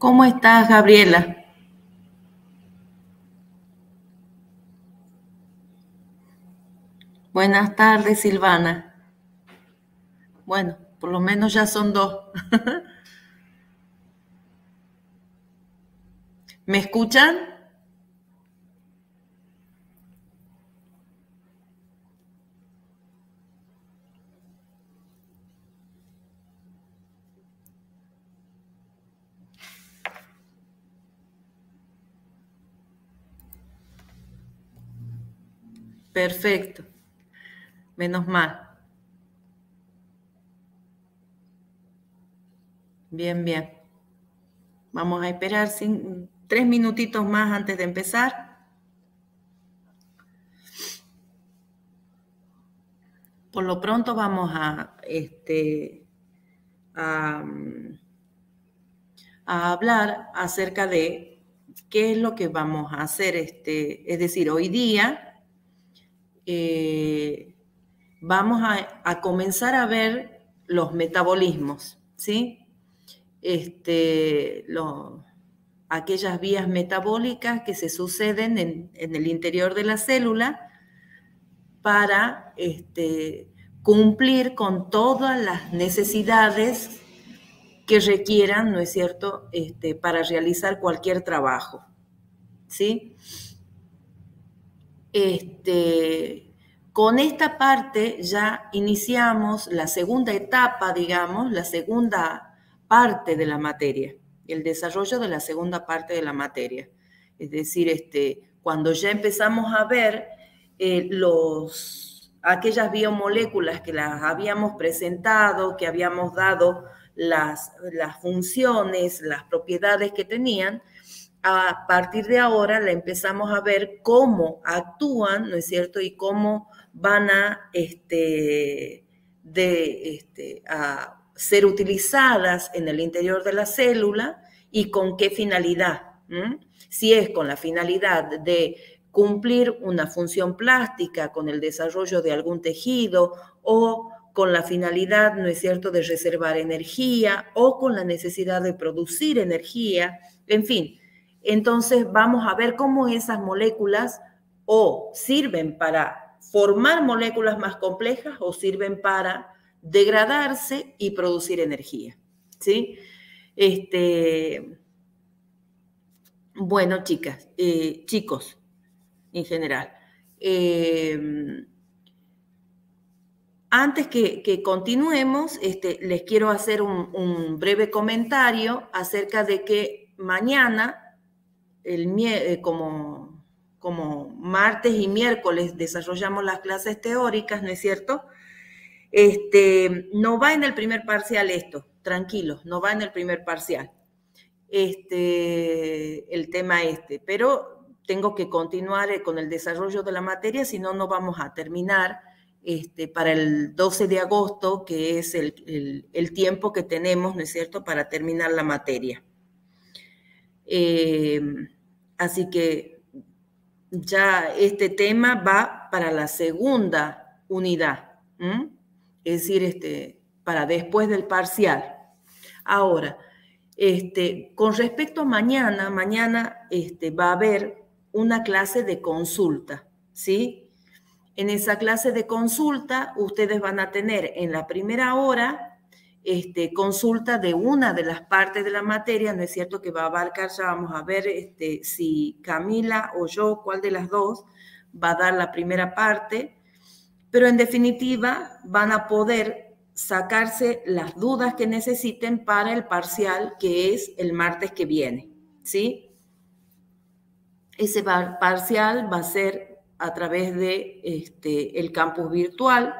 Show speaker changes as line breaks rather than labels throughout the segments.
¿Cómo estás, Gabriela? Buenas tardes, Silvana. Bueno, por lo menos ya son dos. ¿Me escuchan? Perfecto. Menos mal. Bien, bien. Vamos a esperar tres minutitos más antes de empezar. Por lo pronto vamos a, este, a, hablar acerca de qué es lo que vamos a hacer. Este, es decir, hoy día eh, vamos a, comenzar a ver los metabolismos, ¿sí? Este, aquellas vías metabólicas que se suceden en, el interior de la célula para este, cumplir con todas las necesidades que requieran, ¿no es cierto?, este, para realizar cualquier trabajo. ¿Sí? Este, con esta parte ya iniciamos la segunda etapa, digamos, la segunda parte de la materia, el desarrollo de la segunda parte de la materia. Es decir, este, cuando ya empezamos a ver eh, los, aquellas biomoléculas que las habíamos presentado, que habíamos dado las, las funciones, las propiedades que tenían, a partir de ahora la empezamos a ver cómo actúan, ¿no es cierto? Y cómo van a, este, de, este, a ser utilizadas en el interior de la célula y con qué finalidad. Si es con la finalidad de cumplir una función plástica con el desarrollo de algún tejido o con la finalidad, ¿no es cierto?, de reservar energía o con la necesidad de producir energía, en fin. Entonces vamos a ver cómo esas moléculas o sirven para formar moléculas más complejas o sirven para degradarse y producir energía. ¿Sí? Este, bueno, chicas, eh, chicos, en general. Em, antes que, continuemos, este, les quiero hacer un, un, breve comentario acerca de que mañana, el, eh, como como martes y miércoles desarrollamos las clases teóricas, ¿no es cierto? Este, no va en el primer parcial esto, tranquilos, no va en el primer parcial. Este, el tema este, pero tengo que continuar eh, con el desarrollo de la materia, si no, no vamos a terminar este, para el 12 de agosto, que es el, tiempo que tenemos, ¿no es cierto?, para terminar la materia. Eh, así que ya este tema va para la segunda unidad, es decir, este, para después del parcial. Ahora, este, con respecto a mañana, mañana este, va a haber una clase de consulta, ¿sí? En esa clase de consulta, ustedes van a tener en la primera hora este, consulta de una de las partes de la materia, no es cierto que va a abarcar, ya vamos a ver este, si Camila o yo, cuál de las dos va a dar la primera parte, pero en definitiva van a poder sacarse las dudas que necesiten para el parcial que es el martes que viene, ¿sí? Ese parcial va a ser a través de este, el campus virtual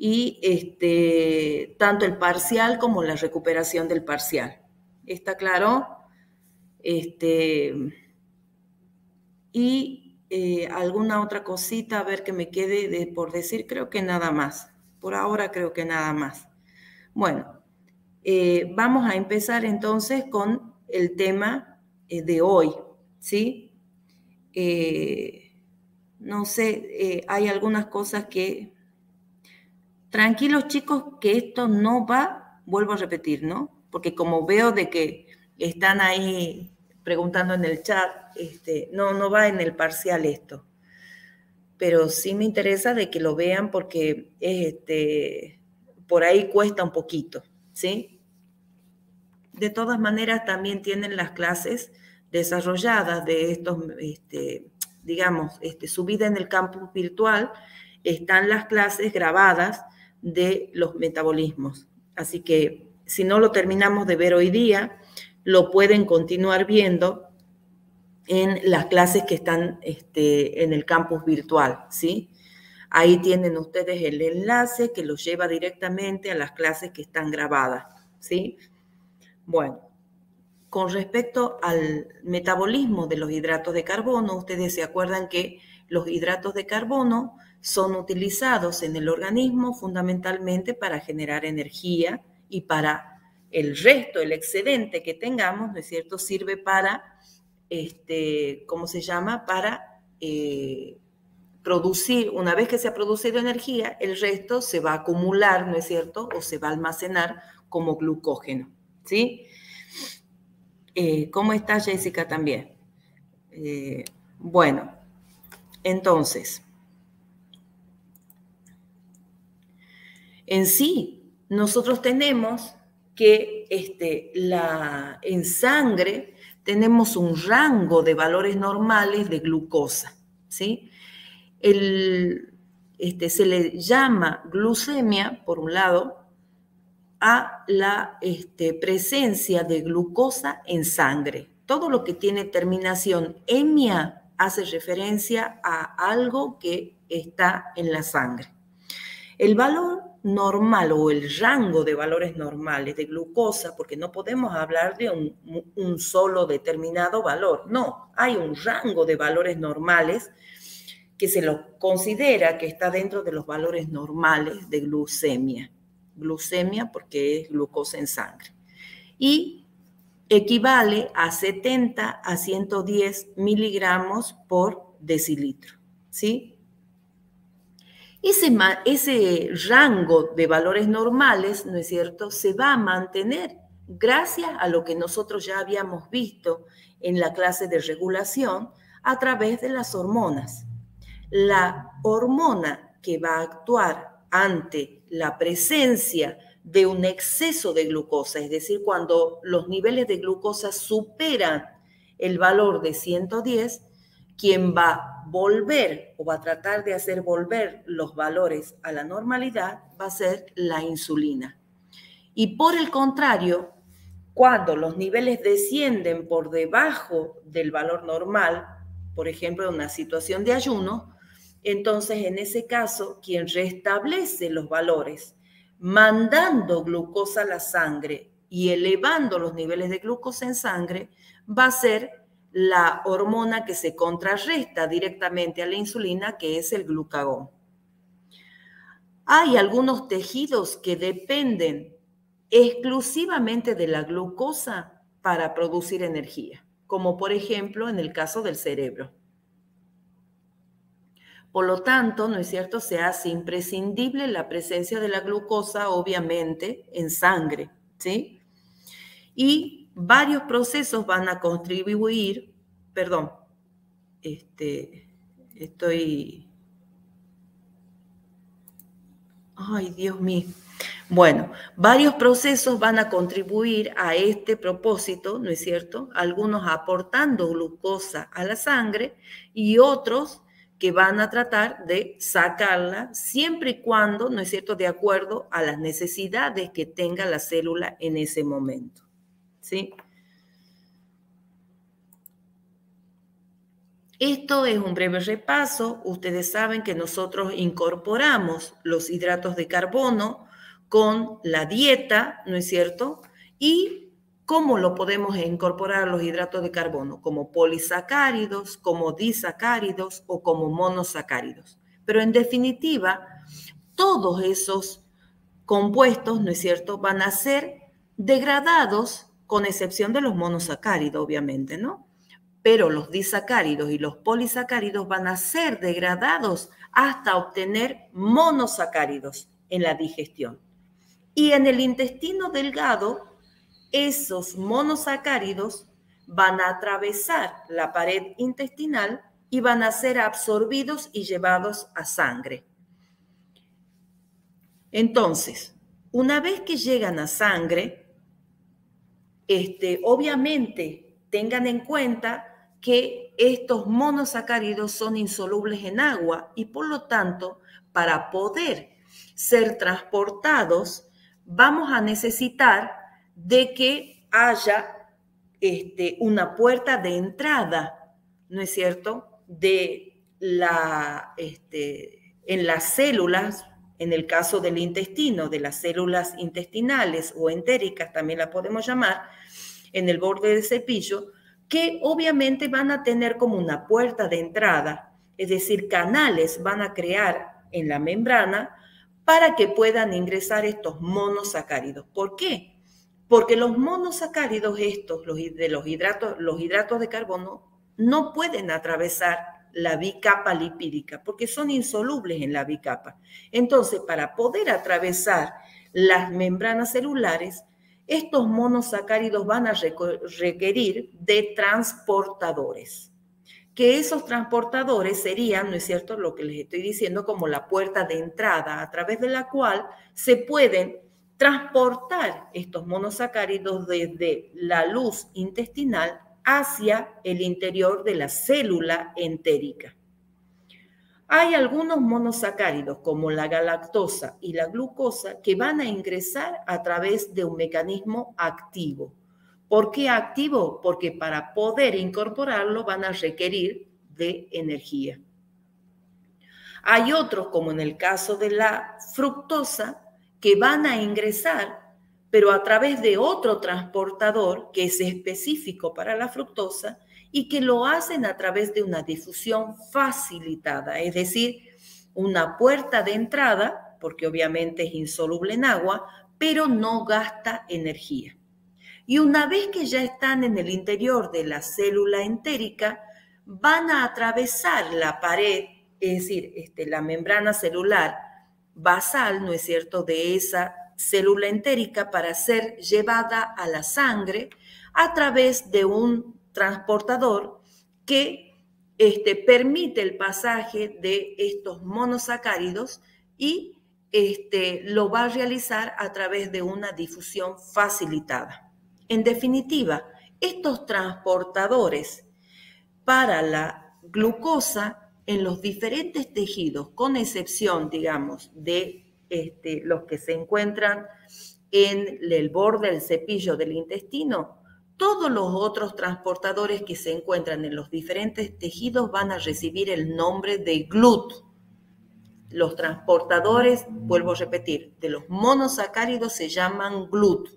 y este, tanto el parcial como la recuperación del parcial. ¿Está claro? Este, y eh, alguna otra cosita, a ver que me quede de, por decir, creo que nada más. Por ahora creo que nada más. Bueno, eh, vamos a empezar entonces con el tema eh, de hoy, ¿sí? no sé, hay algunas cosas que Tranquilos chicos que esto no va, vuelvo a repetir, ¿no? porque como veo de que están ahí preguntando en el chat, este, no, no va en el parcial esto. Pero sí me interesa de que lo vean porque este, por ahí cuesta un poquito, ¿sí? De todas maneras, también tienen las clases desarrolladas de estos, este, digamos, este, subida en el campus virtual, están las clases grabadas de los metabolismos. Así que si no lo terminamos de ver hoy día, lo pueden continuar viendo en las clases que están este, en el campus virtual, ¿sí? Ahí tienen ustedes el enlace que los lleva directamente a las clases que están grabadas, ¿sí? Bueno, con respecto al metabolismo de los hidratos de carbono, ustedes se acuerdan que los hidratos de carbono son utilizados en el organismo fundamentalmente para generar energía y para el resto, el excedente que tengamos, ¿no es cierto?, sirve para, este, ¿cómo se llama?, para eh, producir, una vez que se ha producido energía, el resto se va a acumular, ¿no es cierto?, o se va a almacenar como glucógeno, ¿sí? Eh, ¿Cómo está Jessica también? Eh, bueno, entonces, en sí, nosotros tenemos que este, la, en sangre tenemos un rango de valores normales de glucosa, ¿sí? El, este, se le llama glucemia, por un lado, a la este, presencia de glucosa en sangre. Todo lo que tiene terminación emia hace referencia a algo que está en la sangre. El valor normal o el rango de valores normales de glucosa, porque no podemos hablar de un, solo determinado valor, no, hay un rango de valores normales que se lo considera que está dentro de los valores normales de glucemia. Glucemia porque es glucosa en sangre. Y equivale a 70 a 110 miligramos por decilitro. ¿Sí? Ese, rango de valores normales, ¿no es cierto?, se va a mantener gracias a lo que nosotros ya habíamos visto en la clase de regulación a través de las hormonas. La hormona que va a actuar ante la presencia de un exceso de glucosa, es decir, cuando los niveles de glucosa superan el valor de 110, quien va a volver o va a tratar de hacer volver los valores a la normalidad va a ser la insulina. Y por el contrario, cuando los niveles descienden por debajo del valor normal, por ejemplo, en una situación de ayuno, entonces en ese caso, quien restablece los valores, mandando glucosa a la sangre y elevando los niveles de glucosa en sangre, va a ser la hormona que se contrarresta directamente a la insulina, que es el glucagón. Hay algunos tejidos que dependen exclusivamente de la glucosa para producir energía, como por ejemplo en el caso del cerebro. Por lo tanto, ¿no es cierto? Se hace imprescindible la presencia de la glucosa, obviamente, en sangre, ¿sí? Y varios procesos van a contribuir, perdón, este, estoy, ay Dios mío, bueno, varios procesos van a contribuir a este propósito, ¿no es cierto? Algunos aportando glucosa a la sangre y otros que van a tratar de sacarla siempre y cuando, ¿no es cierto?, de acuerdo a las necesidades que tenga la célula en ese momento. ¿Sí? Esto es un breve repaso. Ustedes saben que nosotros incorporamos los hidratos de carbono con la dieta, ¿no es cierto? Y cómo lo podemos incorporar los hidratos de carbono, como polisacáridos, como disacáridos o como monosacáridos. Pero en definitiva, todos esos compuestos, ¿no es cierto?, van a ser degradados con excepción de los monosacáridos, obviamente, ¿no? Pero los disacáridos y los polisacáridos van a ser degradados hasta obtener monosacáridos en la digestión. Y en el intestino delgado, esos monosacáridos van a atravesar la pared intestinal y van a ser absorbidos y llevados a sangre. Entonces, una vez que llegan a sangre, este, obviamente tengan en cuenta que estos monosacáridos son insolubles en agua y por lo tanto, para poder ser transportados, vamos a necesitar de que haya este, una puerta de entrada, ¿no es cierto?, de la, este, en las células, en el caso del intestino, de las células intestinales o entéricas, también la podemos llamar, en el borde del cepillo, que obviamente van a tener como una puerta de entrada, es decir, canales van a crear en la membrana para que puedan ingresar estos monosacáridos. ¿Por qué? Porque los monosacáridos estos, los, de los hidratos, los hidratos de carbono, no pueden atravesar la bicapa lipídica porque son insolubles en la bicapa. Entonces, para poder atravesar las membranas celulares, estos monosacáridos van a requerir de transportadores, que esos transportadores serían, ¿no es cierto?, lo que les estoy diciendo como la puerta de entrada a través de la cual se pueden transportar estos monosacáridos desde la luz intestinal hacia el interior de la célula entérica. Hay algunos monosacáridos, como la galactosa y la glucosa, que van a ingresar a través de un mecanismo activo. ¿Por qué activo? Porque para poder incorporarlo van a requerir de energía. Hay otros, como en el caso de la fructosa, que van a ingresar, pero a través de otro transportador que es específico para la fructosa y que lo hacen a través de una difusión facilitada, es decir, una puerta de entrada, porque obviamente es insoluble en agua, pero no gasta energía. Y una vez que ya están en el interior de la célula entérica, van a atravesar la pared, es decir, este, la membrana celular basal, ¿no es cierto?, de esa célula entérica para ser llevada a la sangre a través de un transportador que este, permite el pasaje de estos monosacáridos y este, lo va a realizar a través de una difusión facilitada. En definitiva, estos transportadores para la glucosa en los diferentes tejidos, con excepción, digamos, de este, los que se encuentran en el borde del cepillo del intestino, todos los otros transportadores que se encuentran en los diferentes tejidos van a recibir el nombre de GLUT. Los transportadores, vuelvo a repetir, de los monosacáridos se llaman GLUT.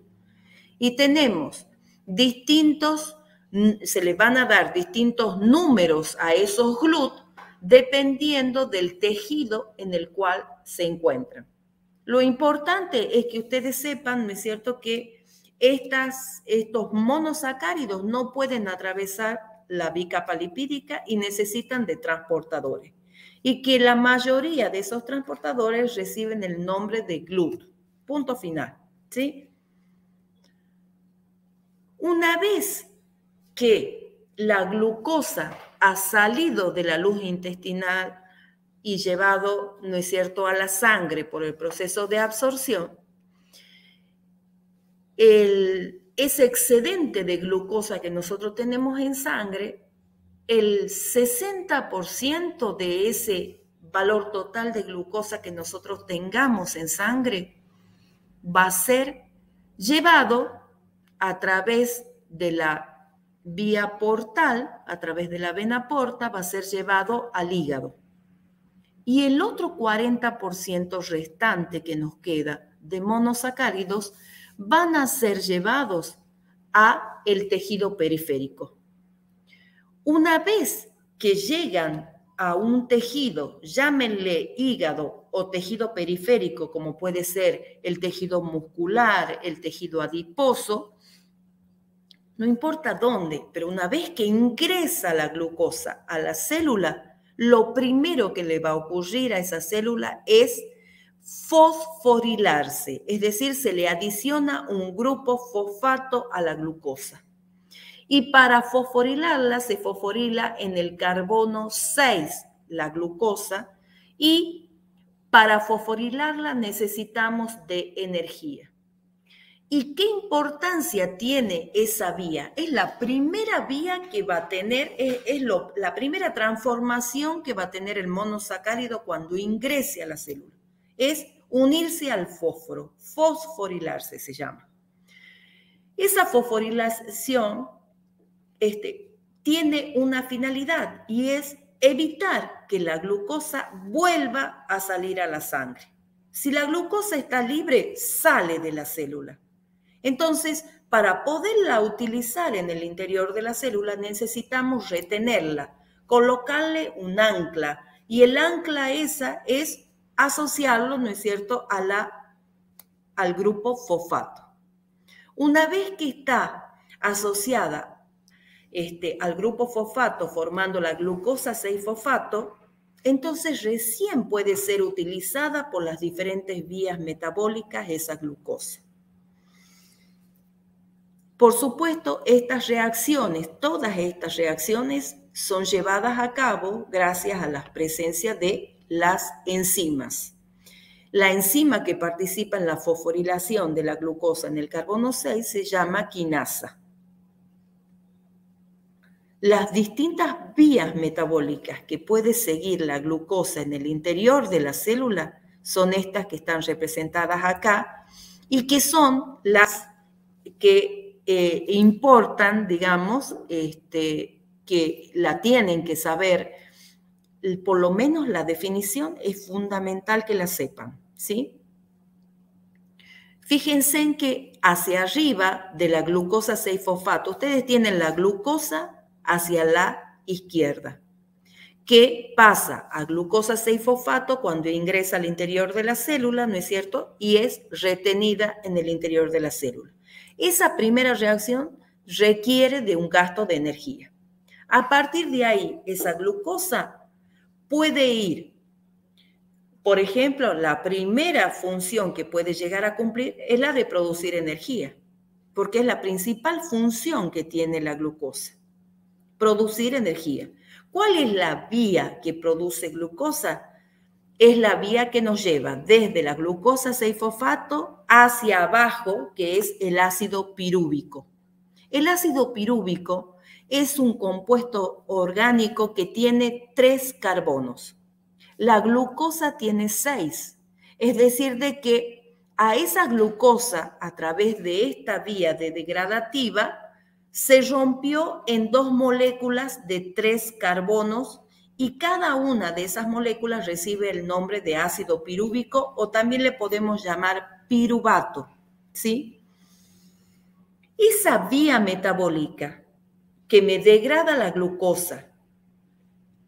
Y tenemos distintos, se les van a dar distintos números a esos GLUT dependiendo del tejido en el cual se encuentran. Lo importante es que ustedes sepan, ¿no es cierto?, que estas, estos monosacáridos no pueden atravesar la bicapa lipídica y necesitan de transportadores. Y que la mayoría de esos transportadores reciben el nombre de GLUT. Punto final. ¿sí? Una vez que la glucosa ha salido de la luz intestinal y llevado, ¿no es cierto?, a la sangre por el proceso de absorción, ese excedente de glucosa que nosotros tenemos en sangre, el 60% de ese valor total de glucosa que nosotros tengamos en sangre va a ser llevado a través de la vía portal, a través de la vena porta, va a ser llevado al hígado. Y el otro 40% restante que nos queda de monosacáridos van a ser llevados a el tejido periférico. Una vez que llegan a un tejido, llámenle hígado o tejido periférico, como puede ser el tejido muscular, el tejido adiposo, no importa dónde, pero una vez que ingresa la glucosa a la célula, lo primero que le va a ocurrir a esa célula es fosforilarse, es decir, se le adiciona un grupo fosfato a la glucosa. Y para fosforilarla se fosforila en el carbono 6, la glucosa, y para fosforilarla necesitamos de energía. ¿Y qué importancia tiene esa vía? Es la primera vía que va a tener, es, la primera transformación que va a tener el monosacárido cuando ingrese a la célula. Es unirse al fósforo, fosforilarse se llama. Esa fosforilación este, tiene una finalidad y es evitar que la glucosa vuelva a salir a la sangre. Si la glucosa está libre, sale de la célula. Entonces, para poderla utilizar en el interior de la célula necesitamos retenerla, colocarle un ancla y el ancla esa es asociarlo, ¿no es cierto?, a la, al grupo fosfato. Una vez que está asociada este, al grupo fosfato formando la glucosa 6-fosfato, entonces recién puede ser utilizada por las diferentes vías metabólicas esa glucosa. Por supuesto, estas reacciones, todas estas reacciones son llevadas a cabo gracias a la presencia de las enzimas. La enzima que participa en la fosforilación de la glucosa en el carbono 6 se llama quinasa. Las distintas vías metabólicas que puede seguir la glucosa en el interior de la célula son estas que están representadas acá y que son las que eh, importan, digamos, este, que la tienen que saber, por lo menos la definición es fundamental que la sepan, ¿sí? Fíjense en que hacia arriba de la glucosa 6-fosfato, ustedes tienen la glucosa hacia la izquierda. ¿Qué pasa a glucosa 6-fosfato cuando ingresa al interior de la célula, no es cierto? Y es retenida en el interior de la célula. Esa primera reacción requiere de un gasto de energía. A partir de ahí, esa glucosa puede ir, por ejemplo, la primera función que puede llegar a cumplir es la de producir energía, porque es la principal función que tiene la glucosa, producir energía. ¿Cuál es la vía que produce glucosa? es la vía que nos lleva desde la glucosa 6-fosfato hacia abajo, que es el ácido pirúvico. El ácido pirúvico es un compuesto orgánico que tiene tres carbonos. La glucosa tiene seis, es decir, de que a esa glucosa, a través de esta vía de degradativa, se rompió en dos moléculas de tres carbonos y cada una de esas moléculas recibe el nombre de ácido pirúvico o también le podemos llamar piruvato, ¿sí? Esa vía metabólica que me degrada la glucosa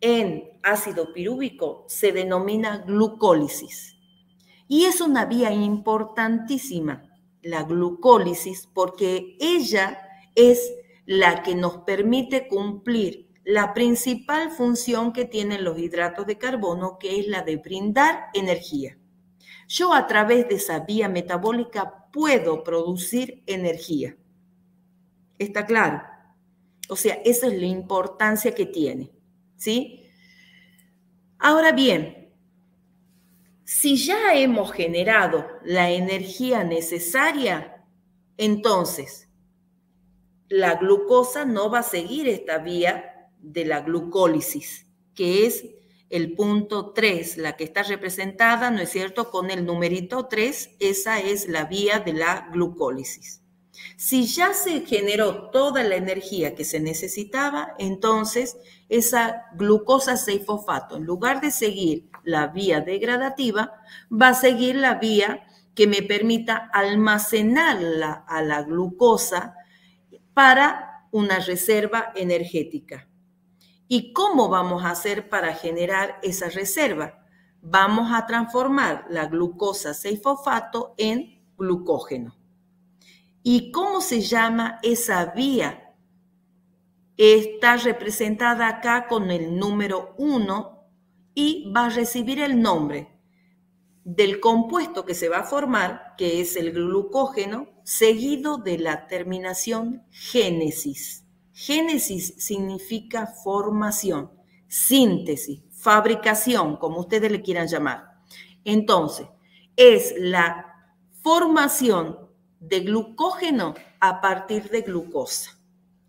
en ácido pirúvico se denomina glucólisis. Y es una vía importantísima, la glucólisis, porque ella es la que nos permite cumplir la principal función que tienen los hidratos de carbono, que es la de brindar energía. Yo a través de esa vía metabólica puedo producir energía. ¿Está claro? O sea, esa es la importancia que tiene. ¿Sí? Ahora bien, si ya hemos generado la energía necesaria, entonces la glucosa no va a seguir esta vía de la glucólisis, que es el punto 3, la que está representada, ¿no es cierto?, con el numerito 3, esa es la vía de la glucólisis. Si ya se generó toda la energía que se necesitaba, entonces esa glucosa 6-fosfato, en lugar de seguir la vía degradativa, va a seguir la vía que me permita almacenarla a la glucosa para una reserva energética. ¿Y cómo vamos a hacer para generar esa reserva? Vamos a transformar la glucosa 6-fosfato en glucógeno. ¿Y cómo se llama esa vía? Está representada acá con el número 1 y va a recibir el nombre del compuesto que se va a formar, que es el glucógeno, seguido de la terminación génesis. Génesis significa formación, síntesis, fabricación, como ustedes le quieran llamar. Entonces, es la formación de glucógeno a partir de glucosa.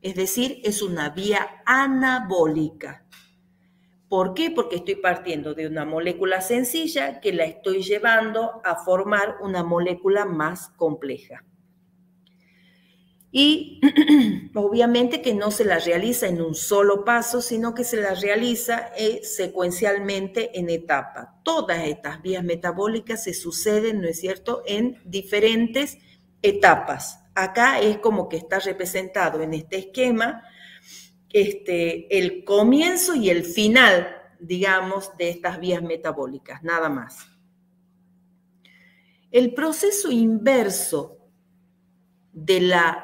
Es decir, es una vía anabólica. ¿Por qué? Porque estoy partiendo de una molécula sencilla que la estoy llevando a formar una molécula más compleja. Y obviamente que no se la realiza en un solo paso, sino que se la realiza eh, secuencialmente en etapa. Todas estas vías metabólicas se suceden, ¿no es cierto?, en diferentes etapas. Acá es como que está representado en este esquema este, el comienzo y el final, digamos, de estas vías metabólicas, nada más. El proceso inverso de la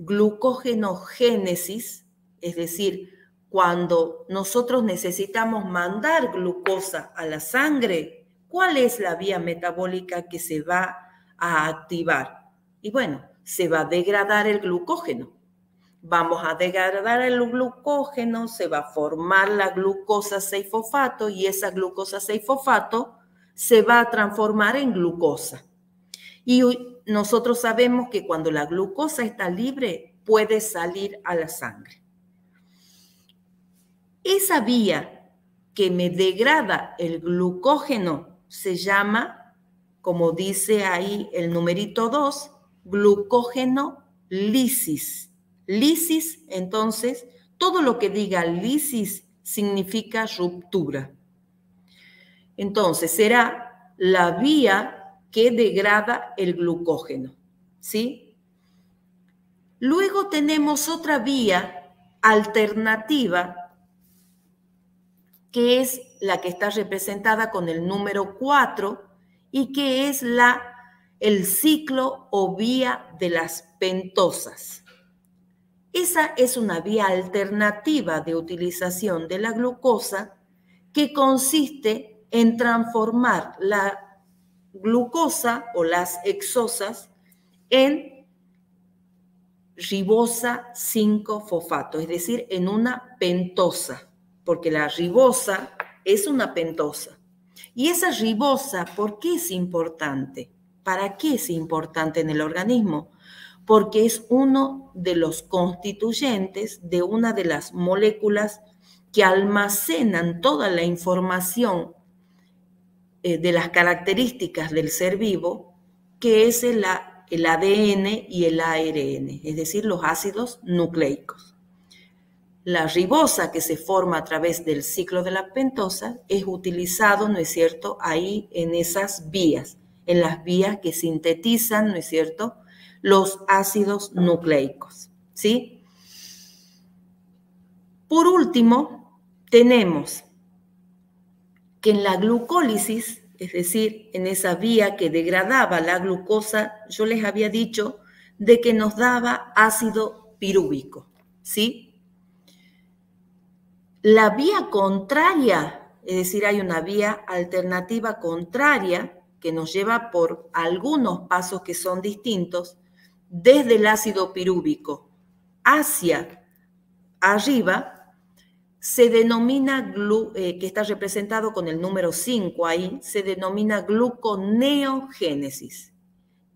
glucógenogénesis, es decir, cuando nosotros necesitamos mandar glucosa a la sangre, ¿cuál es la vía metabólica que se va a activar? Y bueno, se va a degradar el glucógeno. Vamos a degradar el glucógeno, se va a formar la glucosa 6-fosfato y esa glucosa 6-fosfato se va a transformar en glucosa. Y nosotros sabemos que cuando la glucosa está libre, puede salir a la sangre. Esa vía que me degrada el glucógeno se llama, como dice ahí el numerito 2, glucógeno lisis. Lisis, entonces, todo lo que diga lisis significa ruptura. Entonces, será la vía que degrada el glucógeno, ¿sí? Luego tenemos otra vía alternativa que es la que está representada con el número 4 y que es la el ciclo o vía de las pentosas. Esa es una vía alternativa de utilización de la glucosa que consiste en transformar la glucosa o las exosas en ribosa 5-fosfato, es decir, en una pentosa, porque la ribosa es una pentosa. Y esa ribosa, ¿por qué es importante? ¿Para qué es importante en el organismo? Porque es uno de los constituyentes de una de las moléculas que almacenan toda la información eh, de las características del ser vivo, que es el, el ADN y el ARN, es decir, los ácidos nucleicos. La ribosa que se forma a través del ciclo de la pentosa es utilizado, ¿no es cierto?, ahí en esas vías, en las vías que sintetizan, ¿no es cierto?, los ácidos nucleicos, ¿sí? Por último, tenemos que en la glucólisis, es decir, en esa vía que degradaba la glucosa, yo les había dicho de que nos daba ácido pirúvico, ¿sí? La vía contraria, es decir, hay una vía alternativa contraria que nos lleva por algunos pasos que son distintos, desde el ácido pirúvico hacia arriba, se denomina, eh, que está representado con el número 5 ahí, se denomina gluconeogénesis,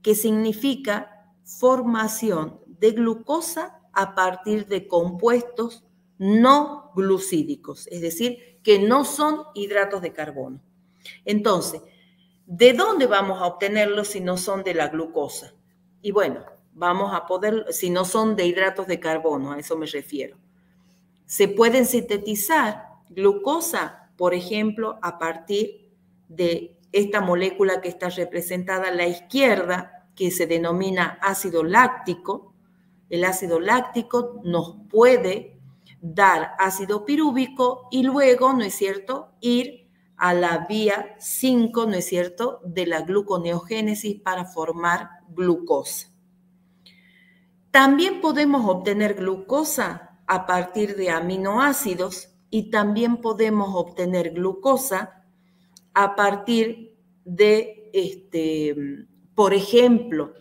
que significa formación de glucosa a partir de compuestos no glucídicos, es decir, que no son hidratos de carbono. Entonces, ¿de dónde vamos a obtenerlos si no son de la glucosa? Y bueno, vamos a poder, si no son de hidratos de carbono, a eso me refiero. Se pueden sintetizar glucosa, por ejemplo, a partir de esta molécula que está representada a la izquierda, que se denomina ácido láctico. El ácido láctico nos puede dar ácido pirúvico y luego, ¿no es cierto?, ir a la vía 5, ¿no es cierto?, de la gluconeogénesis para formar glucosa. También podemos obtener glucosa a partir de aminoácidos y también podemos obtener glucosa a partir de, este, por ejemplo,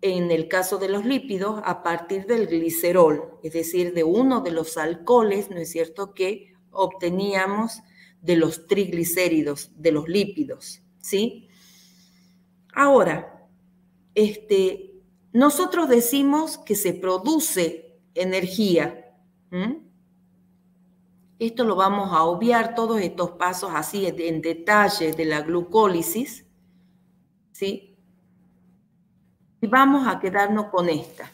en el caso de los lípidos, a partir del glicerol, es decir, de uno de los alcoholes, ¿no es cierto?, que obteníamos de los triglicéridos, de los lípidos, ¿sí? Ahora, este, nosotros decimos que se produce energía. Esto lo vamos a obviar, todos estos pasos así en detalle de la glucólisis, ¿sí? Y vamos a quedarnos con esta,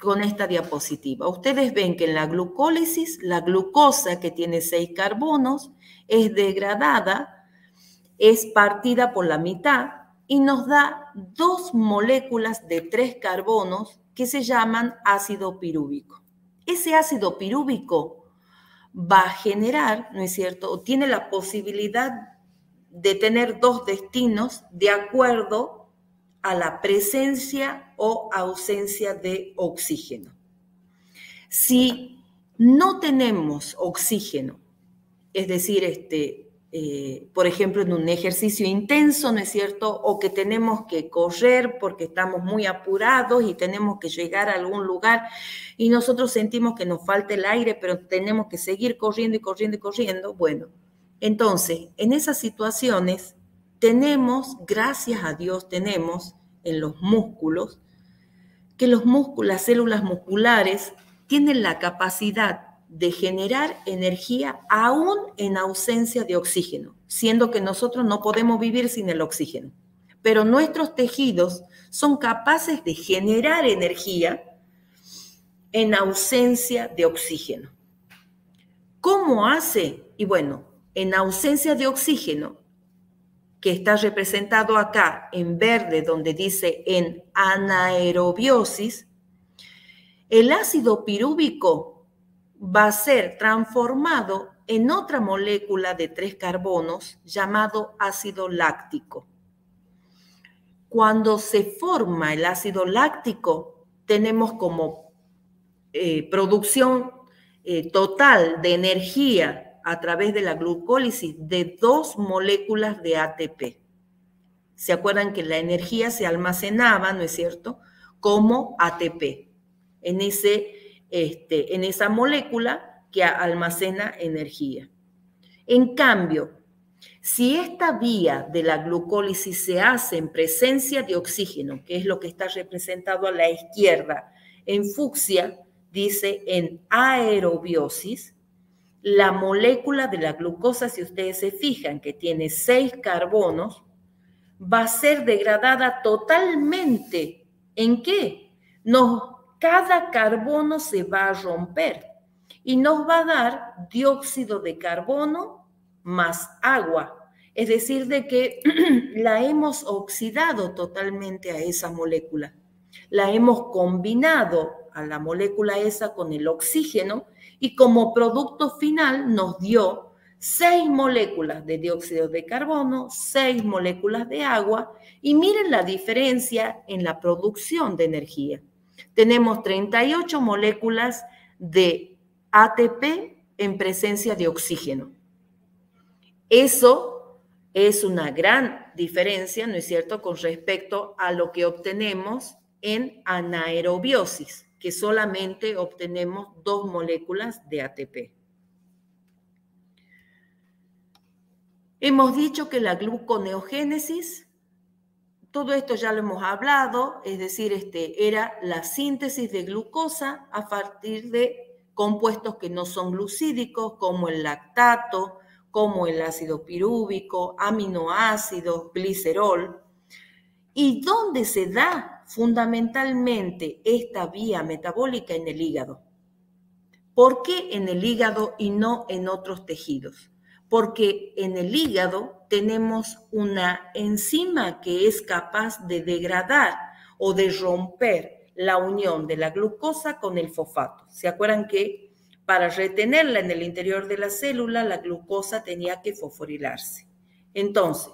con esta diapositiva. Ustedes ven que en la glucólisis, la glucosa que tiene seis carbonos es degradada, es partida por la mitad y nos da dos moléculas de tres carbonos que se llaman ácido pirúvico. Ese ácido pirúvico va a generar, ¿no es cierto? O tiene la posibilidad de tener dos destinos de acuerdo a la presencia o ausencia de oxígeno. Si no tenemos oxígeno, es decir, este, eh, por ejemplo, en un ejercicio intenso, ¿no es cierto? O que tenemos que correr porque estamos muy apurados y tenemos que llegar a algún lugar y nosotros sentimos que nos falta el aire, pero tenemos que seguir corriendo y corriendo y corriendo. Bueno, entonces, en esas situaciones, tenemos, gracias a Dios, tenemos en los músculos, que los músculos, las células musculares tienen la capacidad de generar energía aún en ausencia de oxígeno, siendo que nosotros no podemos vivir sin el oxígeno. Pero nuestros tejidos son capaces de generar energía en ausencia de oxígeno. ¿Cómo hace? Y bueno, en ausencia de oxígeno, que está representado acá en verde, donde dice en anaerobiosis, el ácido pirúvico va a ser transformado en otra molécula de tres carbonos llamado ácido láctico. Cuando se forma el ácido láctico, tenemos como eh, producción eh, total de energía a través de la glucólisis de dos moléculas de ATP. ¿Se acuerdan que la energía se almacenaba, no es cierto?, como ATP, en, ese, este, en esa molécula que almacena energía. En cambio, si esta vía de la glucólisis se hace en presencia de oxígeno, que es lo que está representado a la izquierda, en fucsia, dice en aerobiosis, la molécula de la glucosa, si ustedes se fijan que tiene seis carbonos, va a ser degradada totalmente. ¿En qué? Cada carbono se va a romper y nos va a dar dióxido de carbono más agua. Es decir, de que la hemos oxidado totalmente a esa molécula. La hemos combinado a la molécula esa con el oxígeno y como producto final nos dio seis moléculas de dióxido de carbono, seis moléculas de agua y miren la diferencia en la producción de energía. Tenemos 38 moléculas de ATP en presencia de oxígeno. Eso es una gran diferencia, ¿no es cierto?, con respecto a lo que obtenemos en anaerobiosis que solamente obtenemos dos moléculas de ATP. Hemos dicho que la gluconeogénesis, todo esto ya lo hemos hablado, es decir, este, era la síntesis de glucosa a partir de compuestos que no son glucídicos, como el lactato, como el ácido pirúvico, aminoácidos, glicerol. ¿Y dónde se da fundamentalmente esta vía metabólica en el hígado. ¿Por qué en el hígado y no en otros tejidos? Porque en el hígado tenemos una enzima que es capaz de degradar o de romper la unión de la glucosa con el fosfato. ¿Se acuerdan que para retenerla en el interior de la célula, la glucosa tenía que fosforilarse? Entonces,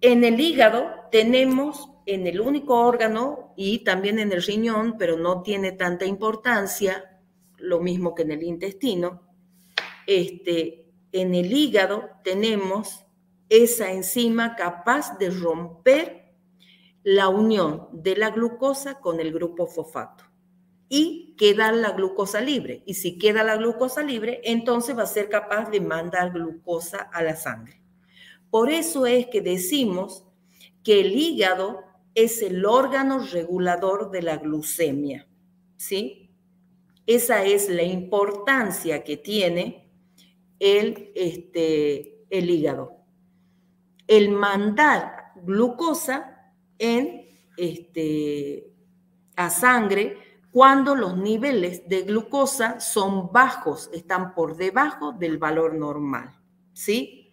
en el hígado tenemos en el único órgano y también en el riñón, pero no tiene tanta importancia, lo mismo que en el intestino. Este, en el hígado tenemos esa enzima capaz de romper la unión de la glucosa con el grupo fosfato y queda la glucosa libre. Y si queda la glucosa libre, entonces va a ser capaz de mandar glucosa a la sangre. Por eso es que decimos que el hígado es el órgano regulador de la glucemia, ¿sí? Esa es la importancia que tiene el, este, el hígado. El mandar glucosa en, este, a sangre cuando los niveles de glucosa son bajos, están por debajo del valor normal, ¿sí?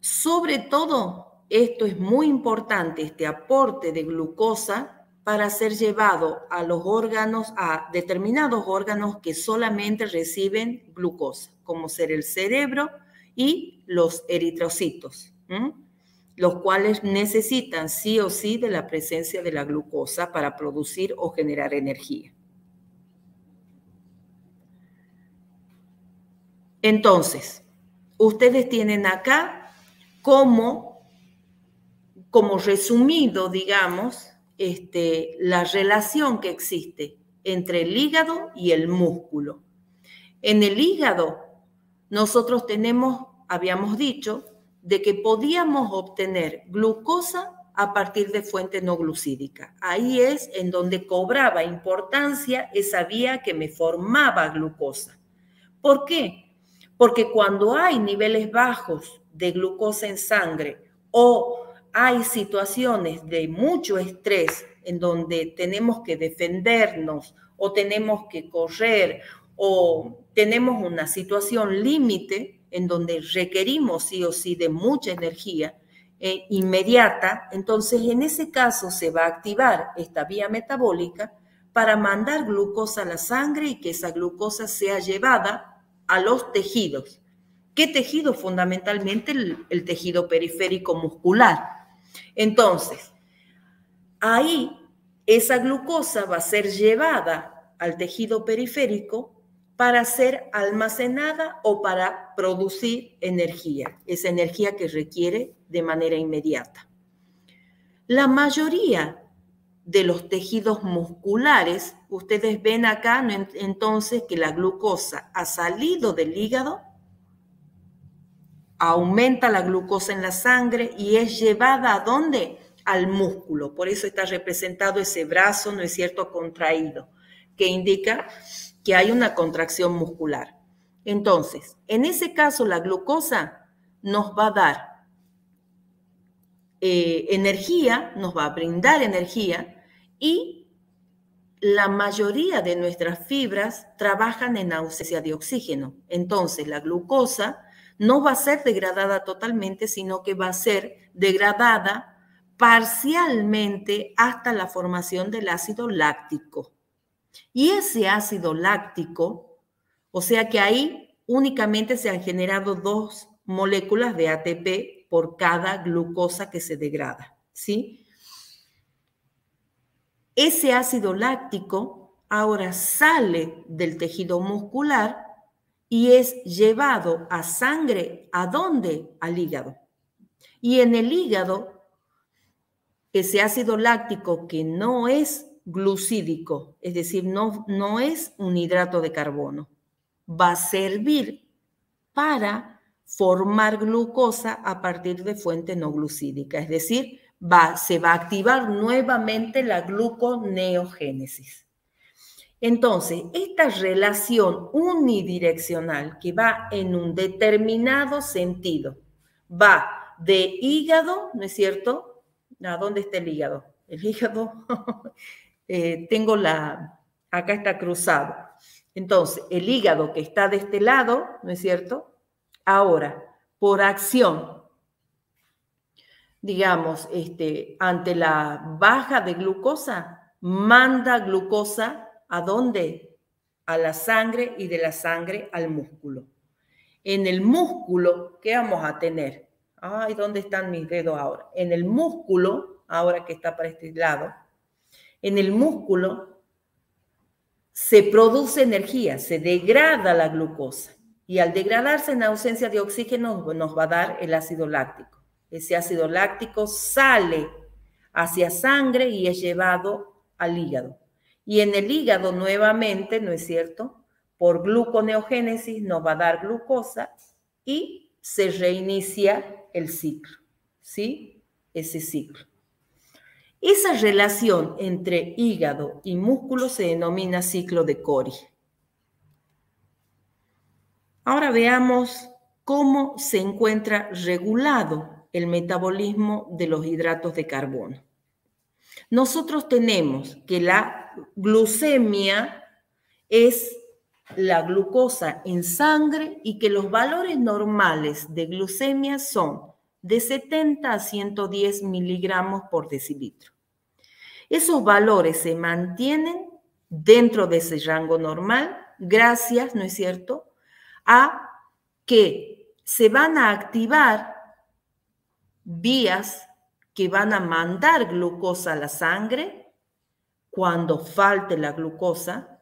Sobre todo, esto es muy importante, este aporte de glucosa para ser llevado a los órganos, a determinados órganos que solamente reciben glucosa, como ser el cerebro y los eritrocitos los cuales necesitan sí o sí de la presencia de la glucosa para producir o generar energía. Entonces, ustedes tienen acá como, como resumido, digamos, este, la relación que existe entre el hígado y el músculo. En el hígado, nosotros tenemos, habíamos dicho, de que podíamos obtener glucosa a partir de fuente no glucídica. Ahí es en donde cobraba importancia esa vía que me formaba glucosa. ¿Por qué? Porque cuando hay niveles bajos de glucosa en sangre o hay situaciones de mucho estrés en donde tenemos que defendernos o tenemos que correr o tenemos una situación límite, en donde requerimos sí o sí de mucha energía eh, inmediata, entonces en ese caso se va a activar esta vía metabólica para mandar glucosa a la sangre y que esa glucosa sea llevada a los tejidos. ¿Qué tejido? Fundamentalmente el tejido periférico muscular. Entonces, ahí esa glucosa va a ser llevada al tejido periférico para ser almacenada o para producir energía, esa energía que requiere de manera inmediata. La mayoría de los tejidos musculares, ustedes ven acá entonces que la glucosa ha salido del hígado, aumenta la glucosa en la sangre y es llevada a dónde? Al músculo. Por eso está representado ese brazo, ¿no es cierto?, contraído, que indica que hay una contracción muscular. Entonces, en ese caso, la glucosa nos va a dar eh, energía, nos va a brindar energía y la mayoría de nuestras fibras trabajan en ausencia de oxígeno. Entonces, la glucosa no va a ser degradada totalmente, sino que va a ser degradada parcialmente hasta la formación del ácido láctico. Y ese ácido láctico, o sea que ahí únicamente se han generado dos moléculas de ATP por cada glucosa que se degrada, ¿sí? Ese ácido láctico ahora sale del tejido muscular y es llevado a sangre, ¿a dónde? Al hígado. Y en el hígado, ese ácido láctico que no es glucídico, es decir, no, no es un hidrato de carbono. Va a servir para formar glucosa a partir de fuente no glucídica, es decir, va, se va a activar nuevamente la gluconeogénesis. Entonces, esta relación unidireccional que va en un determinado sentido, va de hígado, ¿no es cierto? ¿A dónde está el hígado? El hígado Eh, tengo la, acá está cruzado. Entonces, el hígado que está de este lado, ¿no es cierto? Ahora, por acción, digamos, este, ante la baja de glucosa, manda glucosa a dónde? A la sangre y de la sangre al músculo. En el músculo, ¿qué vamos a tener? Ay, ¿dónde están mis dedos ahora? En el músculo, ahora que está para este lado, en el músculo se produce energía, se degrada la glucosa y al degradarse en ausencia de oxígeno nos va a dar el ácido láctico. Ese ácido láctico sale hacia sangre y es llevado al hígado. Y en el hígado nuevamente, ¿no es cierto? Por gluconeogénesis nos va a dar glucosa y se reinicia el ciclo, ¿sí? Ese ciclo. Esa relación entre hígado y músculo se denomina ciclo de Cori. Ahora veamos cómo se encuentra regulado el metabolismo de los hidratos de carbono. Nosotros tenemos que la glucemia es la glucosa en sangre y que los valores normales de glucemia son de 70 a 110 miligramos por decilitro. Esos valores se mantienen dentro de ese rango normal gracias, ¿no es cierto?, a que se van a activar vías que van a mandar glucosa a la sangre cuando falte la glucosa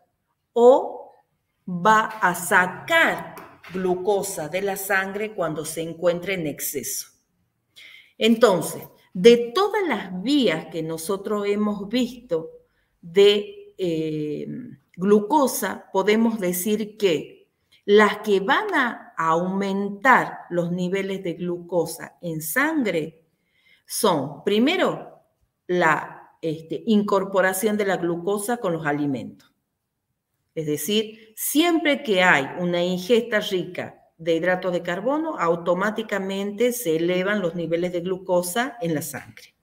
o va a sacar glucosa de la sangre cuando se encuentre en exceso. Entonces, de todas las vías que nosotros hemos visto de eh, glucosa, podemos decir que las que van a aumentar los niveles de glucosa en sangre son, primero, la este, incorporación de la glucosa con los alimentos. Es decir, siempre que hay una ingesta rica de hidratos de carbono, automáticamente se elevan los niveles de glucosa en la sangre.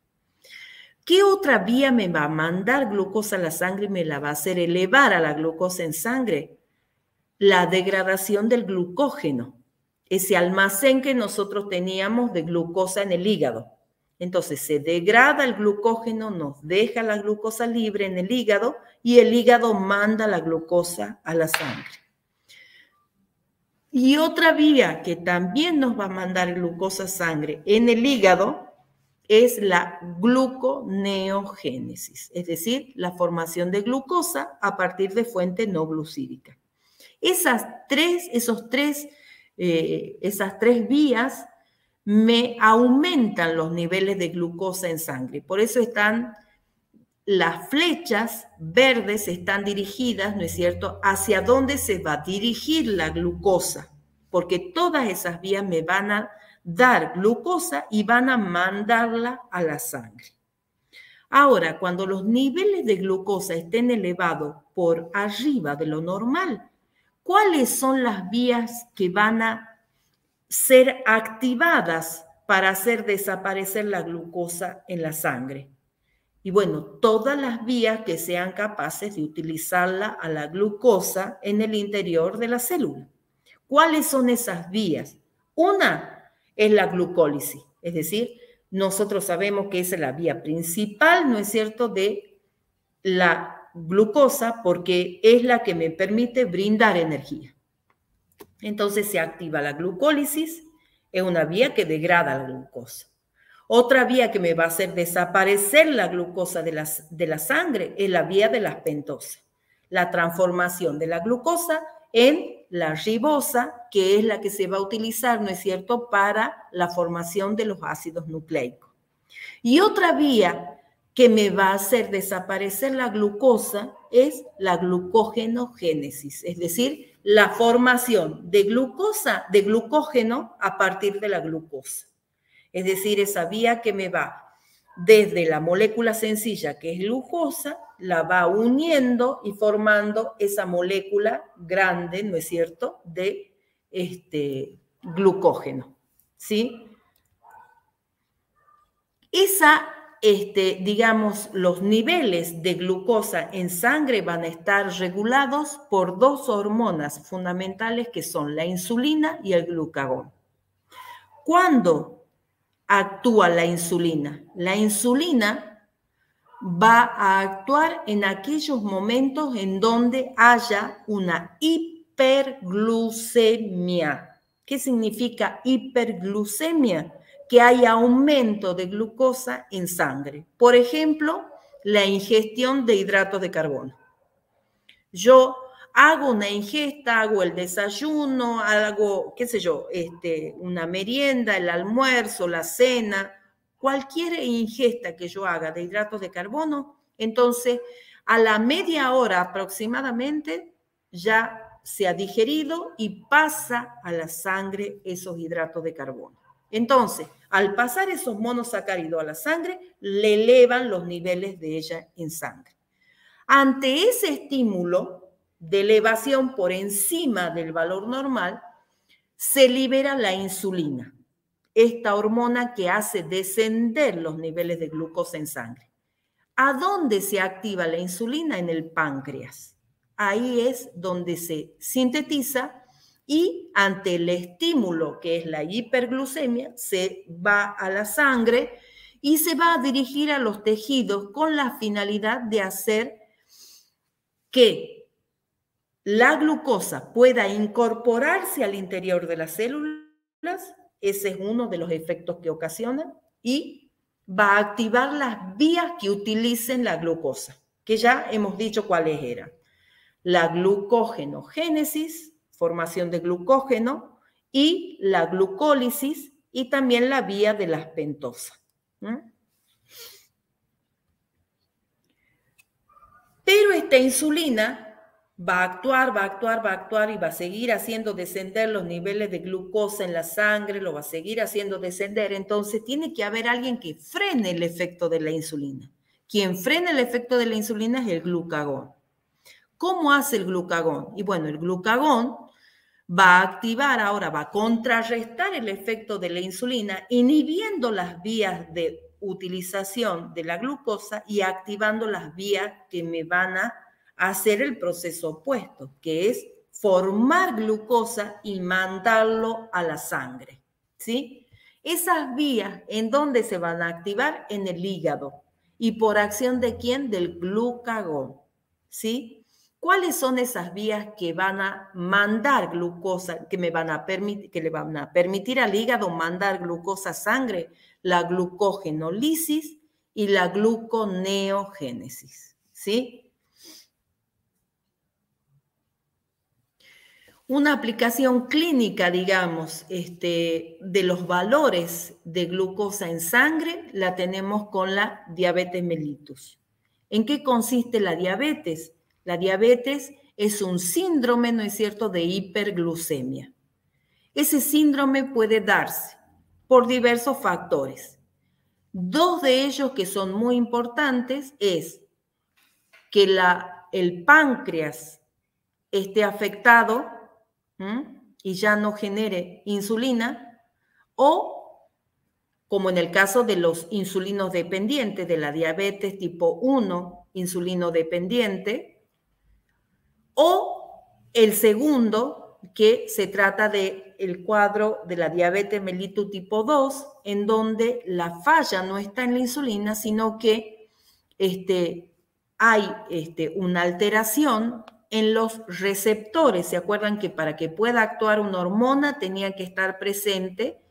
¿Qué otra vía me va a mandar glucosa a la sangre y me la va a hacer elevar a la glucosa en sangre? La degradación del glucógeno, ese almacén que nosotros teníamos de glucosa en el hígado. Entonces se degrada el glucógeno, nos deja la glucosa libre en el hígado y el hígado manda la glucosa a la sangre. Y otra vía que también nos va a mandar glucosa sangre en el hígado es la gluconeogénesis, es decir, la formación de glucosa a partir de fuente no glucídica. Esas tres, esos tres, eh, esas tres vías me aumentan los niveles de glucosa en sangre. Por eso están las flechas verdes están dirigidas, ¿no es cierto?, hacia dónde se va a dirigir la glucosa, porque todas esas vías me van a dar glucosa y van a mandarla a la sangre. Ahora, cuando los niveles de glucosa estén elevados por arriba de lo normal, ¿cuáles son las vías que van a ser activadas para hacer desaparecer la glucosa en la sangre? Y bueno, todas las vías que sean capaces de utilizarla a la glucosa en el interior de la célula. ¿Cuáles son esas vías? Una es la glucólisis, es decir, nosotros sabemos que esa es la vía principal, ¿no es cierto?, de la glucosa porque es la que me permite brindar energía. Entonces se activa la glucólisis, es una vía que degrada la glucosa. Otra vía que me va a hacer desaparecer la glucosa de la, de la sangre es la vía de la pentosa, la transformación de la glucosa en la ribosa, que es la que se va a utilizar, ¿no es cierto?, para la formación de los ácidos nucleicos. Y otra vía que me va a hacer desaparecer la glucosa es la glucógenogénesis, es decir, la formación de glucosa, de glucógeno a partir de la glucosa es decir, esa vía que me va desde la molécula sencilla, que es glucosa, la va uniendo y formando esa molécula grande, ¿no es cierto?, de este glucógeno, ¿sí? Esa, este, digamos, los niveles de glucosa en sangre van a estar regulados por dos hormonas fundamentales que son la insulina y el glucagón. Cuando actúa la insulina. La insulina va a actuar en aquellos momentos en donde haya una hiperglucemia. ¿Qué significa hiperglucemia? Que hay aumento de glucosa en sangre. Por ejemplo, la ingestión de hidratos de carbono. Yo hago una ingesta, hago el desayuno, hago, qué sé yo, este, una merienda, el almuerzo, la cena, cualquier ingesta que yo haga de hidratos de carbono, entonces a la media hora aproximadamente ya se ha digerido y pasa a la sangre esos hidratos de carbono. Entonces, al pasar esos monosacáridos a la sangre, le elevan los niveles de ella en sangre. Ante ese estímulo, de elevación por encima del valor normal, se libera la insulina, esta hormona que hace descender los niveles de glucosa en sangre. ¿A dónde se activa la insulina? En el páncreas. Ahí es donde se sintetiza y ante el estímulo que es la hiperglucemia, se va a la sangre y se va a dirigir a los tejidos con la finalidad de hacer que la glucosa pueda incorporarse al interior de las células, ese es uno de los efectos que ocasiona, y va a activar las vías que utilicen la glucosa, que ya hemos dicho cuáles eran. La glucógenogénesis, formación de glucógeno, y la glucólisis, y también la vía de las pentosas. Pero esta insulina va a actuar, va a actuar, va a actuar y va a seguir haciendo descender los niveles de glucosa en la sangre, lo va a seguir haciendo descender. Entonces tiene que haber alguien que frene el efecto de la insulina. Quien frena el efecto de la insulina es el glucagón. ¿Cómo hace el glucagón? Y bueno, el glucagón va a activar ahora, va a contrarrestar el efecto de la insulina, inhibiendo las vías de utilización de la glucosa y activando las vías que me van a hacer el proceso opuesto, que es formar glucosa y mandarlo a la sangre. ¿Sí? Esas vías, ¿en dónde se van a activar? En el hígado. ¿Y por acción de quién? Del glucagón. ¿Sí? ¿Cuáles son esas vías que van a mandar glucosa, que, me van a que le van a permitir al hígado mandar glucosa a sangre? La glucogenolisis y la gluconeogénesis. ¿Sí? una aplicación clínica, digamos, este, de los valores de glucosa en sangre la tenemos con la diabetes mellitus. ¿En qué consiste la diabetes? La diabetes es un síndrome, ¿no es cierto?, de hiperglucemia. Ese síndrome puede darse por diversos factores. Dos de ellos que son muy importantes es que el páncreas esté afectado y ya no genere insulina, o como en el caso de los insulinos dependientes, de la diabetes tipo 1, insulino dependiente, o el segundo, que se trata de el cuadro de la diabetes mellitus tipo 2, en donde la falla no está en la insulina, sino que este, hay este, una alteración en los receptores. ¿Se acuerdan que para que pueda actuar una hormona tenía que estar presente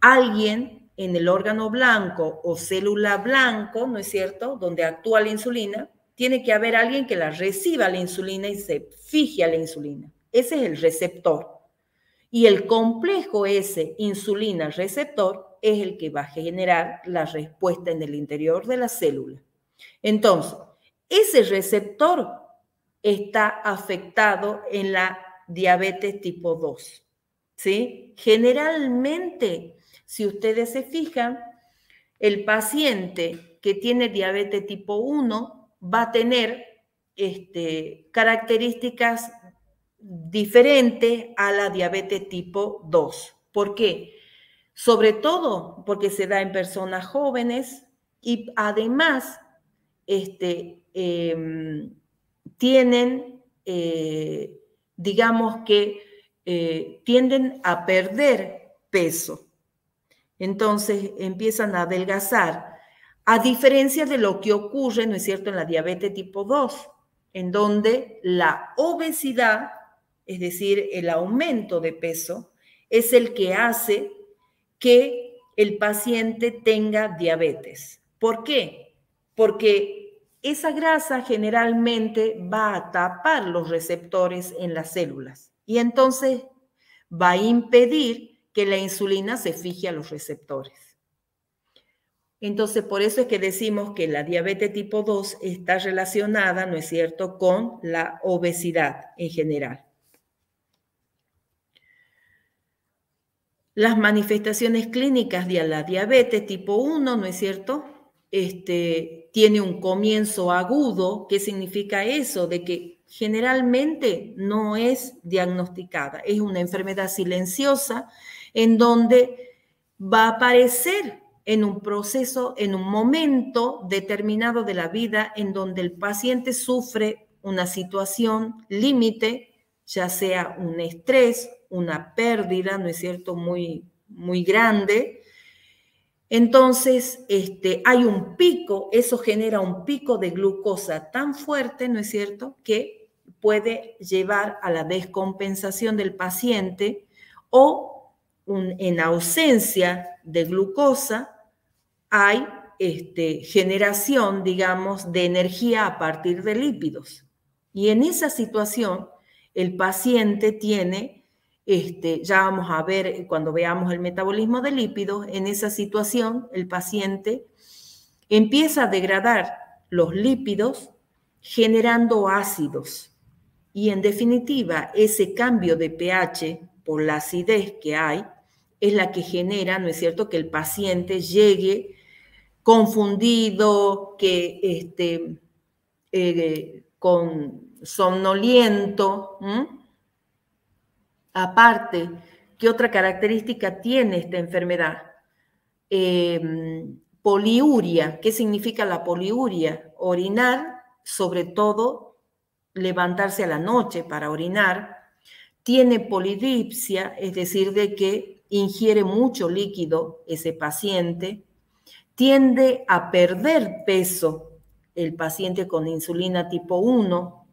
alguien en el órgano blanco o célula blanco, ¿no es cierto?, donde actúa la insulina, tiene que haber alguien que la reciba la insulina y se fije a la insulina. Ese es el receptor. Y el complejo ese insulina-receptor es el que va a generar la respuesta en el interior de la célula. Entonces, ese receptor está afectado en la diabetes tipo 2. ¿sí? Generalmente, si ustedes se fijan, el paciente que tiene diabetes tipo 1 va a tener este, características diferentes a la diabetes tipo 2. ¿Por qué? Sobre todo porque se da en personas jóvenes y además este, em, tienen, eh, digamos que, eh, tienden a perder peso. Entonces empiezan a adelgazar, a diferencia de lo que ocurre, ¿no es cierto?, en la diabetes tipo 2, en donde la obesidad, es decir, el aumento de peso, es el que hace que el paciente tenga diabetes. ¿Por qué? Porque esa grasa generalmente va a tapar los receptores en las células y entonces va a impedir que la insulina se fije a los receptores. Entonces, por eso es que decimos que la diabetes tipo 2 está relacionada, ¿no es cierto?, con la obesidad en general. Las manifestaciones clínicas de la diabetes tipo 1, ¿no es cierto?, este, tiene un comienzo agudo. ¿Qué significa eso? De que generalmente no es diagnosticada, es una enfermedad silenciosa en donde va a aparecer en un proceso, en un momento determinado de la vida en donde el paciente sufre una situación límite, ya sea un estrés, una pérdida, ¿no es cierto?, muy, muy grande. Entonces, este, hay un pico, eso genera un pico de glucosa tan fuerte, ¿no es cierto?, que puede llevar a la descompensación del paciente o en ausencia de glucosa, hay este, generación, digamos, de energía a partir de lípidos. Y en esa situación, el paciente tiene, este, ya vamos a ver cuando veamos el metabolismo de lípidos, en esa situación el paciente empieza a degradar los lípidos generando ácidos. Y en definitiva, ese cambio de pH por la acidez que hay es la que genera, ¿no es cierto?, que el paciente llegue confundido, que este, eh, con somnoliento. Aparte, ¿qué otra característica tiene esta enfermedad? Em, poliuria. ¿Qué significa la poliuria? Orinar, sobre todo levantarse a la noche para orinar. Tiene polidipsia, es decir, de que ingiere mucho líquido ese paciente tiende a perder peso el paciente con insulina tipo 1,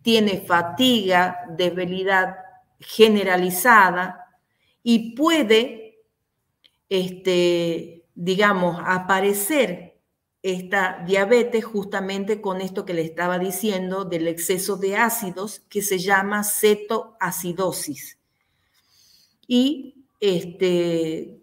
tiene fatiga, debilidad generalizada y puede, este, digamos, aparecer esta diabetes justamente con esto que le estaba diciendo del exceso de ácidos que se llama cetoacidosis. Y este,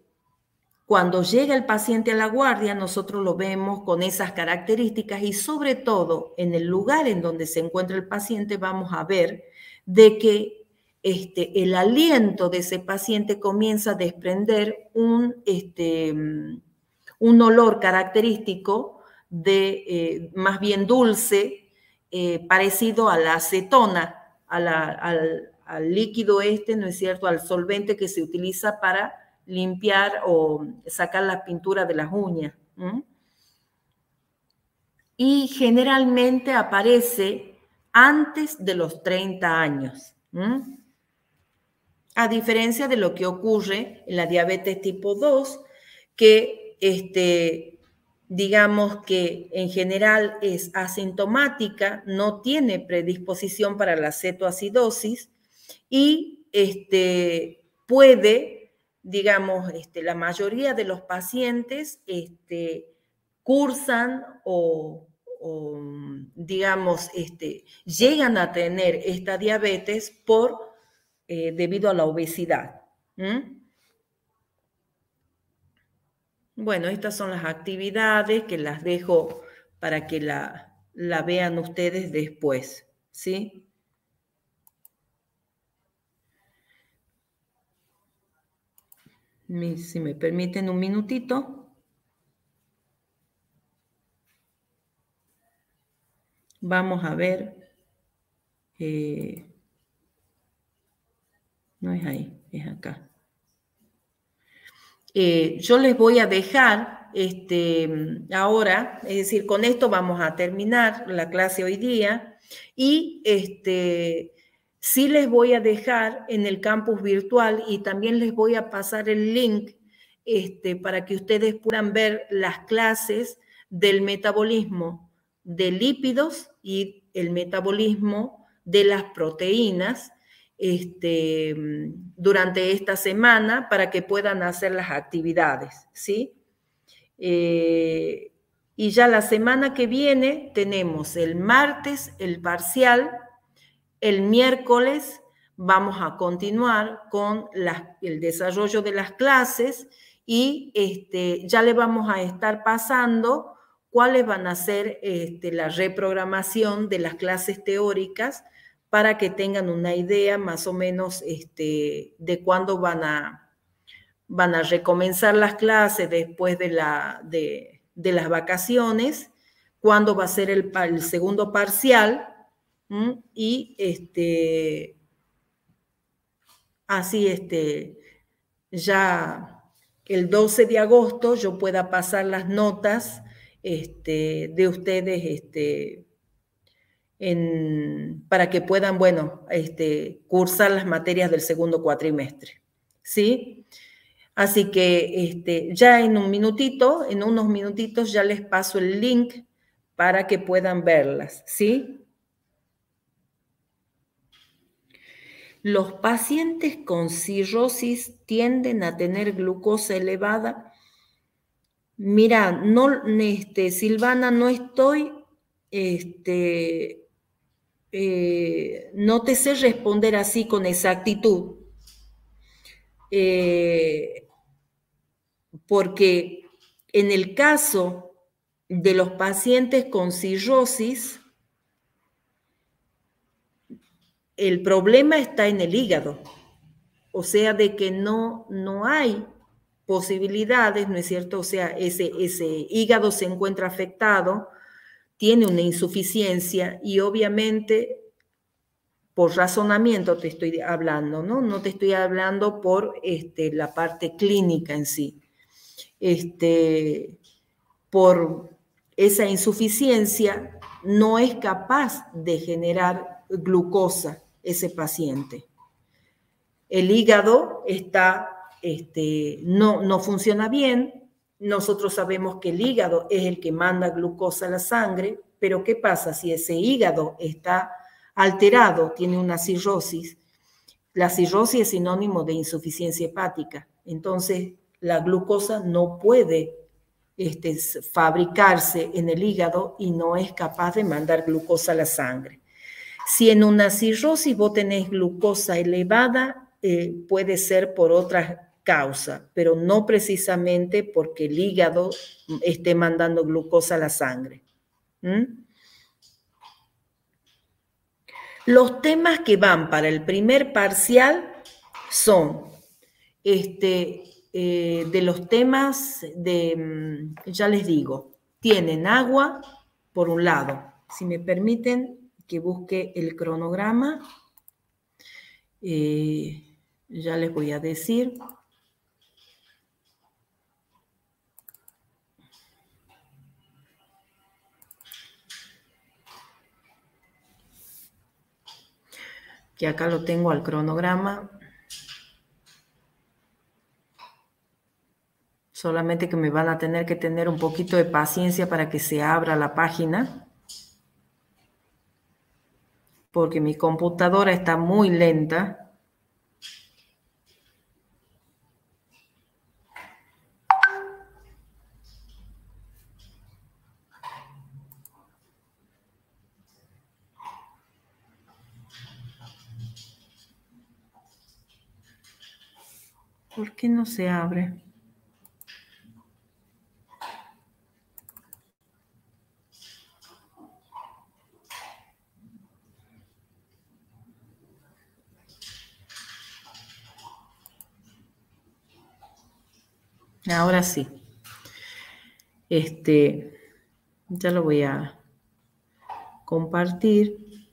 cuando llega el paciente a la guardia, nosotros lo vemos con esas características y sobre todo en el lugar en donde se encuentra el paciente vamos a ver de que este, el aliento de ese paciente comienza a desprender un, este, un olor característico de eh, más bien dulce, eh, parecido a la acetona, al, al líquido este, ¿no es cierto?, al solvente que se utiliza para limpiar o sacar la pintura de las uñas. Y generalmente aparece antes de los 30 años. A diferencia de lo que ocurre en la diabetes tipo 2, que este, digamos que en general es asintomática, no tiene predisposición para la cetoacidosis y este, puede digamos, este, la mayoría de los pacientes este, cursan o, digamos, este, llegan a tener esta diabetes por, eh, debido a la obesidad. Bueno, estas son las actividades que las dejo para que la, la vean ustedes después, ¿sí? Si me permiten un minutito. Vamos a ver. Eh, no es ahí, es acá. Eh, yo les voy a dejar este, ahora, es decir, con esto vamos a terminar la clase hoy día y este, Sí les voy a dejar en el campus virtual y también les voy a pasar el link este, para que ustedes puedan ver las clases del metabolismo de lípidos y el metabolismo de las proteínas este, durante esta semana para que puedan hacer las actividades, ¿sí? Eh, Y ya la semana que viene tenemos el martes el parcial, el miércoles vamos a continuar con el desarrollo de las clases y este, ya le vamos a estar pasando cuáles van a ser este, la reprogramación de las clases teóricas para que tengan una idea más o menos este, de cuándo van a, van a recomenzar las clases después de, la, de, las vacaciones, cuándo va a ser el segundo parcial y este, así este, ya el 12 de agosto yo pueda pasar las notas este, de ustedes este, para que puedan, bueno, este, cursar las materias del segundo cuatrimestre. ¿Sí? Así que este, ya en un minutito, en unos minutitos ya les paso el link para que puedan verlas, ¿sí? Los pacientes con cirrosis tienden a tener glucosa elevada. Mira, no, este, Silvana, no estoy, este, eh, no te sé responder así con exactitud, eh, porque en el caso de los pacientes con cirrosis, el problema está en el hígado, o sea, de que no, no hay posibilidades, ¿no es cierto? O sea, ese, ese hígado se encuentra afectado, tiene una insuficiencia y obviamente por razonamiento te estoy hablando, ¿no? No te estoy hablando por este, la parte clínica en sí. Este, por esa insuficiencia no es capaz de generar glucosa ese paciente. El hígado está, este, no, no funciona bien. Nosotros sabemos que el hígado es el que manda glucosa a la sangre, pero ¿qué pasa si ese hígado está alterado, tiene una cirrosis? La cirrosis es sinónimo de insuficiencia hepática. Entonces, la glucosa no puede este, fabricarse en el hígado y no es capaz de mandar glucosa a la sangre. Si en una cirrosis vos tenés glucosa elevada, eh, puede ser por otra causa, pero no precisamente porque el hígado esté mandando glucosa a la sangre. Los temas que van para el primer parcial son este, eh, de los temas de, mm, ya les digo, tienen agua por un lado. Si me permiten, que busque el cronograma. Eh, ya les voy a decir. Que acá lo tengo al cronograma. Solamente que me van a tener que tener un poquito de paciencia para que se abra la página porque mi computadora está muy lenta. ¿Por qué no se abre? Ahora sí. Este, ya lo voy a compartir.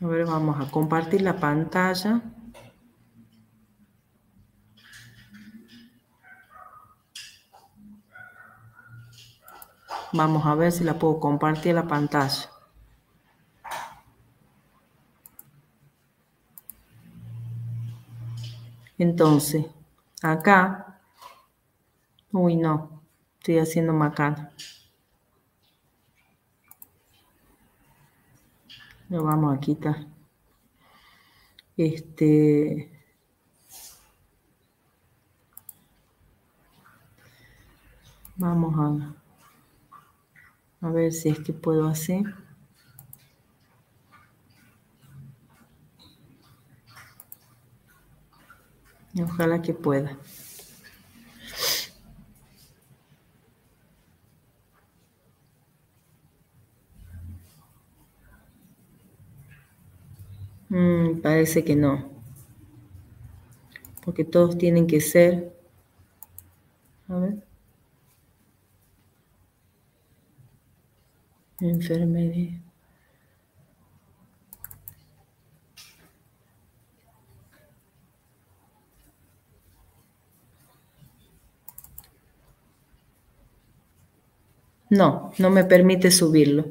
A ver, vamos a compartir la pantalla. Vamos a ver si la puedo compartir la pantalla. Entonces, acá, uy no, estoy haciendo macana. Lo vamos a quitar. Este. Vamos a, a ver si es que puedo hacer. Ojalá que pueda. Mm, parece que no. Porque todos tienen que ser. A ver. Enfermería. No, no me permite subirlo.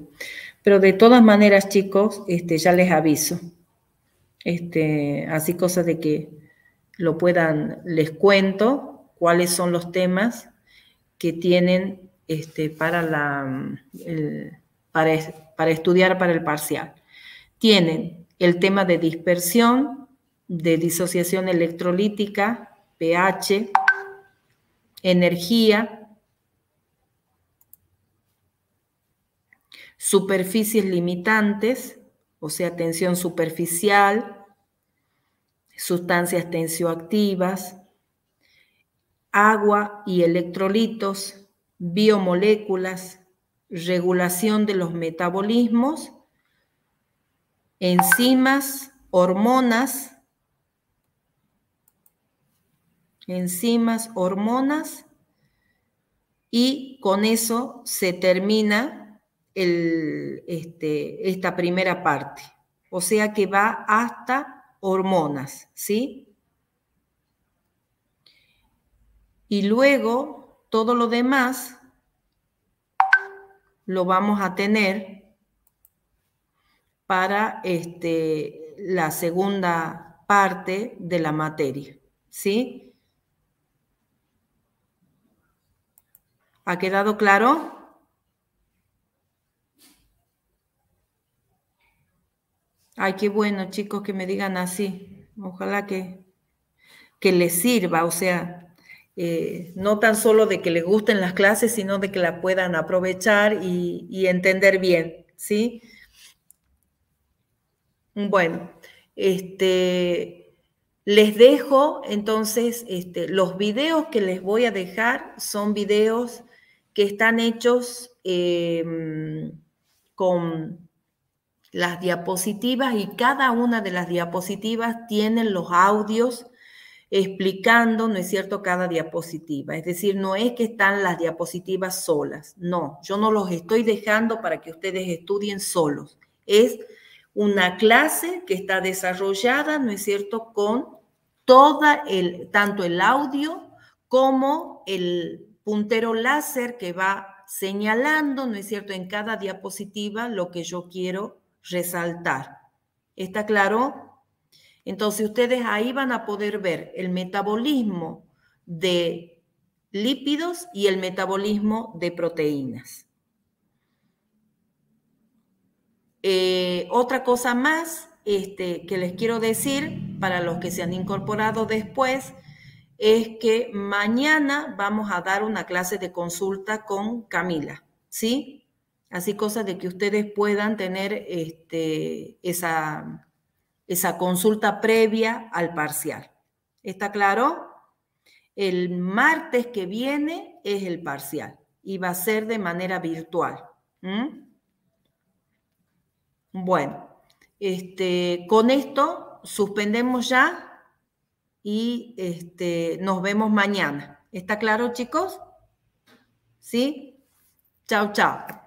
Pero de todas maneras, chicos, este, ya les aviso. Este, así cosas de que lo puedan, les cuento cuáles son los temas que tienen este, para, la, para, para estudiar para el parcial. Tienen el tema de dispersión, de disociación electrolítica, pH, energía, superficies limitantes, o sea, tensión superficial, sustancias tensioactivas, agua y electrolitos, biomoléculas, regulación de los metabolismos, enzimas, hormonas, enzimas, hormonas, y con eso se termina este, esta primera parte. O sea que va hasta hormonas, ¿sí? Y luego todo lo demás lo vamos a tener para este, la segunda parte de la materia, ¿sí? ¿Ha quedado claro? Ay, qué bueno, chicos, que me digan así. Ojalá que, que les sirva, o sea, eh, no tan solo de que les gusten las clases, sino de que la puedan aprovechar y, entender bien, ¿sí? Bueno, este, les dejo entonces, este, los videos que les voy a dejar son videos que están hechos em, con las diapositivas y cada una de las diapositivas tienen los audios explicando, ¿no es cierto?, cada diapositiva. Es decir, no es que están las diapositivas solas, no, yo no los estoy dejando para que ustedes estudien solos. Es una clase que está desarrollada, ¿no es cierto?, con toda el, tanto el audio como el puntero láser que va señalando, ¿no es cierto?, en cada diapositiva lo que yo quiero resaltar. ¿Está claro? Entonces ustedes ahí van a poder ver el metabolismo de lípidos y el metabolismo de proteínas. Eh, otra cosa más este, que les quiero decir para los que se han incorporado después es que mañana vamos a dar una clase de consulta con Camila, ¿sí? Así cosas de que ustedes puedan tener este, esa, esa consulta previa al parcial. ¿Está claro? El martes que viene es el parcial y va a ser de manera virtual. Bueno, este, con esto suspendemos ya y este, nos vemos mañana. ¿Está claro, chicos? ¿Sí? Chao, chao.